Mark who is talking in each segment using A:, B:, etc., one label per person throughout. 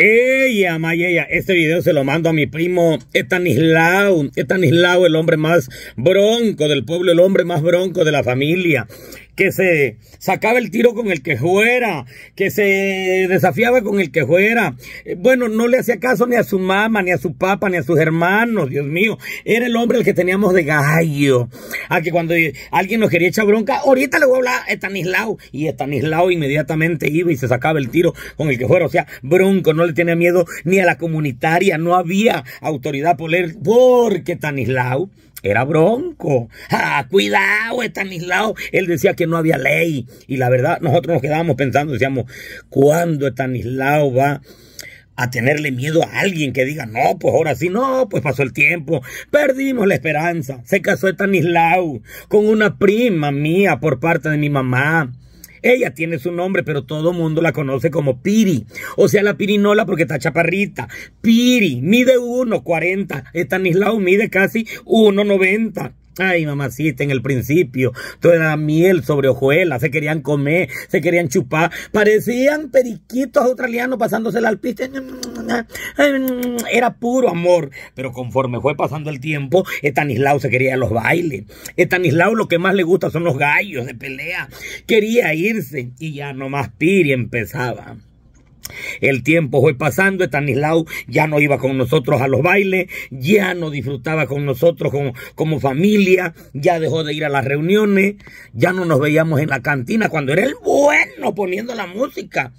A: Ella, Mayella, este video se lo mando a mi primo Estanislao. Estanislao, el hombre más bronco del pueblo, el hombre más bronco de la familia que se sacaba el tiro con el que fuera, que se desafiaba con el que fuera. Eh, bueno, no le hacía caso ni a su mamá, ni a su papá, ni a sus hermanos, Dios mío. Era el hombre el que teníamos de gallo. A que cuando alguien nos quería echar bronca, ahorita le voy a hablar a Estanislao. Y Estanislao inmediatamente iba y se sacaba el tiro con el que fuera. O sea, bronco, no le tenía miedo ni a la comunitaria, no había autoridad por él, porque Estanislao era bronco. Ah, cuidado, Estanislao. Él decía que no había ley. Y la verdad, nosotros nos quedábamos pensando, decíamos, ¿cuándo Estanislao va a tenerle miedo a alguien que diga, no, pues ahora sí, no, pues pasó el tiempo, perdimos la esperanza. Se casó Estanislao con una prima mía por parte de mi mamá. Ella tiene su nombre, pero todo mundo la conoce como Piri. O sea, la pirinola porque está chaparrita. Piri, mide 1,40. Estanislao mide casi 1,90. Ay, mamacita, en el principio, todo era miel sobre hojuelas, se querían comer, se querían chupar, parecían periquitos australianos pasándose al piste. Era puro amor, pero conforme fue pasando el tiempo, Estanislao se quería los bailes. Estanislao lo que más le gusta son los gallos de pelea. Quería irse y ya nomás Piri empezaba. El tiempo fue pasando, Estanislao ya no iba con nosotros a los bailes, ya no disfrutaba con nosotros como, familia, ya dejó de ir a las reuniones, ya no nos veíamos en la cantina cuando era el bueno poniendo la música.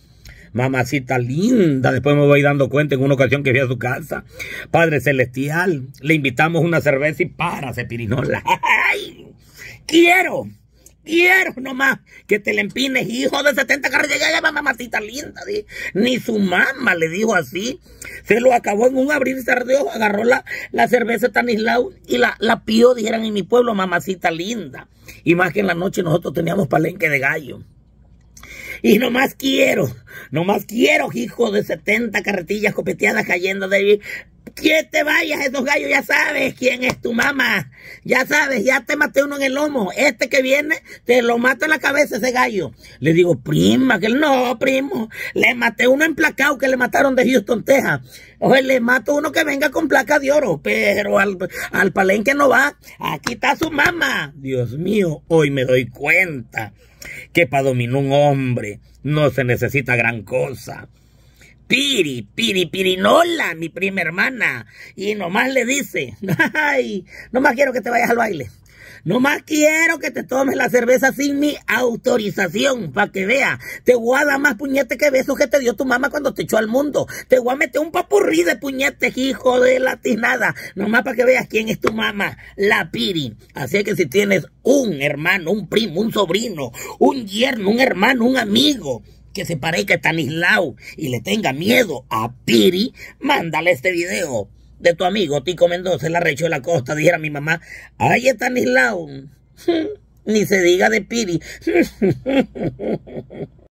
A: Mamacita linda, después me voy dando cuenta en una ocasión que fui a su casa. Padre Celestial, le invitamos una cerveza y para, se pirinola. ¡Ay! ¡Quiero! Quiero nomás que te le empines, hijo de 70 carros. Ya, mamacita linda. Ni su mamá le dijo así. Se lo acabó en un abrir y cerrar Agarró la, la cerveza Tanislao y la, la dijeran en mi pueblo, mamacita linda. Y más que en la noche nosotros teníamos palenque de gallo. Y nomás quiero, nomás quiero, hijo de 70 carretillas copeteadas cayendo de. Que te vayas, esos gallos, ya sabes quién es tu mamá. Ya sabes, ya te maté uno en el lomo. Este que viene, te lo mato en la cabeza ese gallo. Le digo, prima, que no, primo. Le maté uno en placao que le mataron de Houston, Texas. Oye, le mato uno que venga con placa de oro, pero al, al palenque no va. Aquí está su mamá. Dios mío, hoy me doy cuenta que para dominar un hombre no se necesita gran cosa. Piri, Piri, Pirinola, mi prima hermana. Y nomás le dice, ay, nomás quiero que te vayas al baile. Nomás quiero que te tomes la cerveza sin mi autorización, para que vea. Te voy a dar más puñete que besos que te dio tu mamá cuando te echó al mundo. Te voy a meter un papurrí de puñetes, hijo de latinada. Nomás para que veas quién es tu mamá, la Piri. Así que si tienes un hermano, un primo, un sobrino, un yerno, un hermano, un amigo, que se parezca a Stanislao y le tenga miedo a Piri, mándale este video de tu amigo Tico Mendoza, el arrecho de la costa, dijera mi mamá, ay Stanislao, ni se diga de Piri.